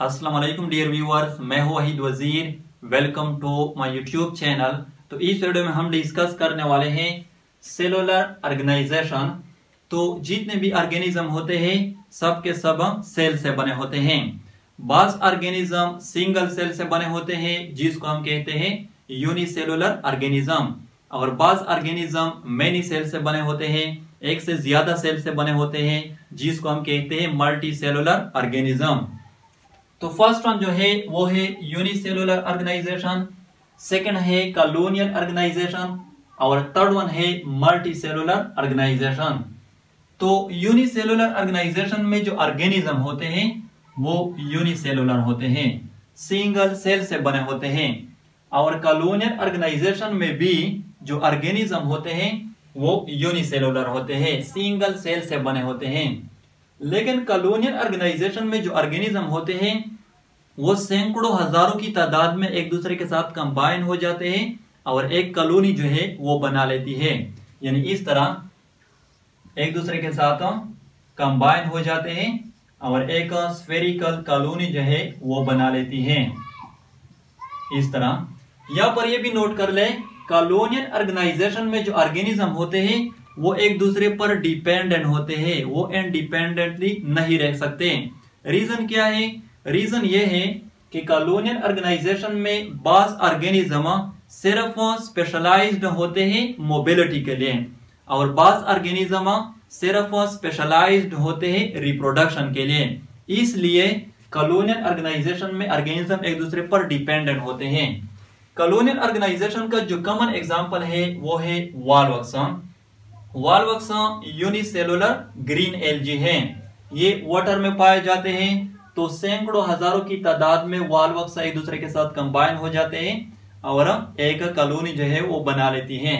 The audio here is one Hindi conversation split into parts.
वालेकुम डियर व्यूअर्स मैं हूँ Waheed Wazir welcome to my YouTube channel तो इस वीडियो में हम डिस्कस करने वाले हैं सेलुलर ऑर्गेनाइजेशन तो जितने भी ऑर्गेनिज्म होते हैं सब के सब सेल से बने होते हैं। बास ऑर्गेनिज्म सिंगल सेल से बने होते हैं, जिसको हम कहते हैं यूनिसेलुलर ऑर्गेनिज्म और बास ऑर्गेनिज्म मेनी सेल से बने होते हैं, एक से ज़्यादा सेल से बने होते हैं, जिसको हम कहते हैं मल्टी सेलुलर ऑर्गेनिज्म तो फ़र्स्ट वन जो है, वो है यूनिसेलुलर ऑर्गेनाइजेशन सेकंड है कॉलोनियल ऑर्गेनाइजेशन और थर्ड वन है मल्टी सेलुलर ऑर्गेनाइजेशन तो यूनिसेलुलर ऑर्गेनाइजेशन में जो ऑर्गेनिज्म होते हैं, वो यूनिसेलुलर होते हैं. सिंगल सेल से बने होते हैं. और कॉलोनियल ऑर्गेनाइजेशन में भी जो ऑर्गेनिज्म होते हैं, वो यूनिसेलुलर होते हैं. सिंगल सेल से बने होते हैं. लेकिन कॉलोनियल ऑर्गेनाइजेशन में जो ऑर्गेनिज्म होते हैं, वो सैकड़ों हज़ारों की तादाद में एक दूसरे के साथ कंबाइन हो जाते हैं और एक कॉलोनी जो है, वो बना लेती है। यानी इस तरह एक दूसरे के साथ कंबाइन हो जाते हैं और एक स्फेरिकल कॉलोनी जो है, वो बना लेती है। इस तरह। यहाँ पर ये भी नोट कर ले, कॉलोनियल ऑर्गेनाइजेशन में जो ऑर्गेनिज्म होते हैं वो एक दूसरे पर डिपेंडेंट होते हैं, वो इंडिपेंडेंटली नहीं रह सकते। रीजन क्या है? रीजन ये है कि कॉलोनियल ऑर्गेनाइजेशन में बास ऑर्गेनिज्म सिर्फ़ स्पेशलाइज्ड होते हैं मोबिलिटी के लिए, और बास ऑर्गेनिज्म सिर्फ़ स्पेशलाइज्ड होते हैं रिप्रोडक्शन के लिए। इसलिए कॉलोनियल ऑर्गेनाइजेशन में ऑर्गेनिज्म एक दूसरे पर डिपेंडेंट होते हैं। कॉलोनियल ऑर्गेनाइजेशन का जो कॉमन एग्जांपल है, वो है वालवक्सम वालवक्सम यूनिसेलुलर ग्रीन एलजी हैं। ये वाटर में पाए जाते हैं तो सैकड़ों हज़ारों की तादाद में वालवक्सा एक दूसरे के साथ कंबाइन हो जाते हैं और एक कॉलोनी जो है वो बना लेती हैं।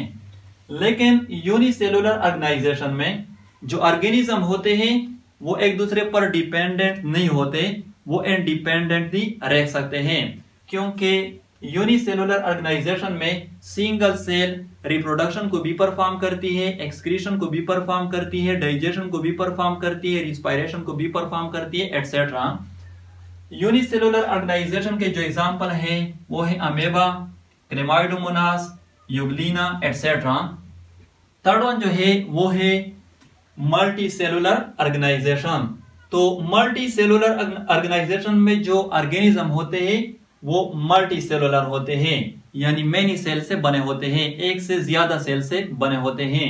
लेकिन यूनिसेलुलर ऑर्गेनाइजेशन में जो ऑर्गेनिज्म होते हैं, वो एक दूसरे पर डिपेंडेंट नहीं होते, वो इंडिपेंडेंटली रह सकते हैं, क्योंकि यूनिसेलुलर ऑर्गेनाइजेशन में सिंगल सेल रिप्रोडक्शन को भी परफॉर्म करती है एक्सक्रीशन को भी परफॉर्म करती है डाइजेशन को भी परफॉर्म करती है रिस्पायरेशन को भी परफॉर्म करती है एटसेट्रा यूनिसेलुलर ऑर्गेनाइजेशन के जो एग्जांपल हैं, वो है amoeba chlamydomonas euglena etcetera third one जो है, वो है मल्टी सेलुलर ऑर्गेनाइजेशन तो मल्टी सेलुलर ऑर्गेनाइजेशन में जो ऑर्गेनिज्म होते हैं वो मल्टी सेलुलर होते हैं, यानी मेनी सेल से बने होते हैं, एक से ज़्यादा सेल से बने होते हैं।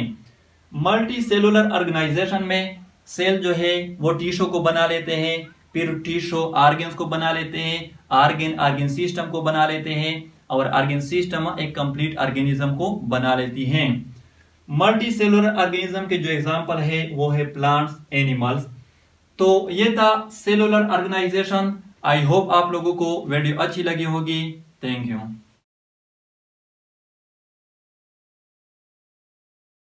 मल्टी सेलुलर ऑर्गेनाइजेशन में सेल जो है, वो टिश्यू को बना लेते हैं, फिर टिश्यू आर्गेन्स को बना लेते हैं आर्गेन आर्गेन सिस्टम को बना लेते हैं, और आर्गेन सिस्टम एक कंप्लीट ऑर्गेनिज्म को बना लेती हैं। मल्टी सेलुलर ऑर्गेनिज्म के जो एग्ज़ाम्पल है, वो है प्लांट्स एनिमल्स तो ये था सेलुलर ऑर्गेनाइजेशन आई होप आप लोगों को वीडियो अच्छी लगी होगी। Thank you